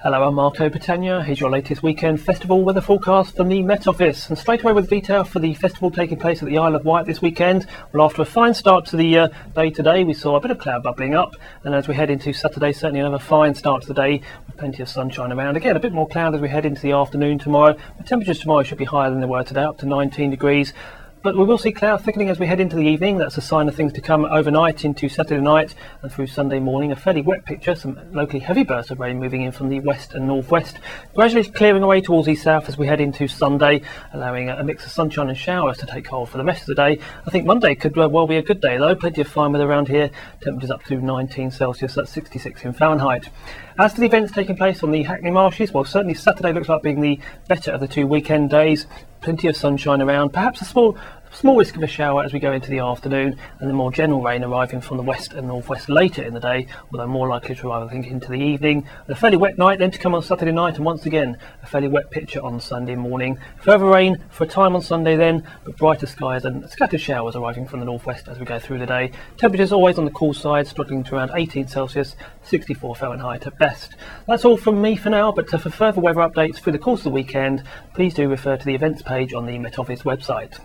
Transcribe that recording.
Hello, I'm Marco Petagna. Here's your latest weekend festival weather forecast from the Met Office. And straight away with detail for the festival taking place at the Isle of Wight this weekend. Well, after a fine start to the uh, day today, we saw a bit of cloud bubbling up. And as we head into Saturday, certainly another fine start to the day with plenty of sunshine around. Again, a bit more cloud as we head into the afternoon tomorrow. The temperatures tomorrow should be higher than they were today, up to 19 degrees. But we will see cloud thickening as we head into the evening. That's a sign of things to come overnight into Saturday night and through Sunday morning. A fairly wet picture, some locally heavy bursts of rain moving in from the west and northwest, gradually clearing away towards the south as we head into Sunday, allowing a mix of sunshine and showers to take hold for the rest of the day. I think Monday could uh, well be a good day though. Plenty of fine weather around here. Temperatures up to 19 Celsius, that's 66 in Fahrenheit. As to the events taking place on the Hackney Marshes, well, certainly Saturday looks like being the better of the two weekend days. Plenty of sunshine around, perhaps a small Small risk of a shower as we go into the afternoon, and the more general rain arriving from the west and northwest later in the day, although more likely to arrive, I think, into the evening. a fairly wet night then to come on Saturday night, and once again, a fairly wet picture on Sunday morning. Further rain for a time on Sunday then, but brighter skies and scattered showers arriving from the northwest as we go through the day. Temperatures always on the cool side, struggling to around 18 Celsius, 64 Fahrenheit at best. That's all from me for now, but for further weather updates through the course of the weekend, please do refer to the events page on the Met Office website.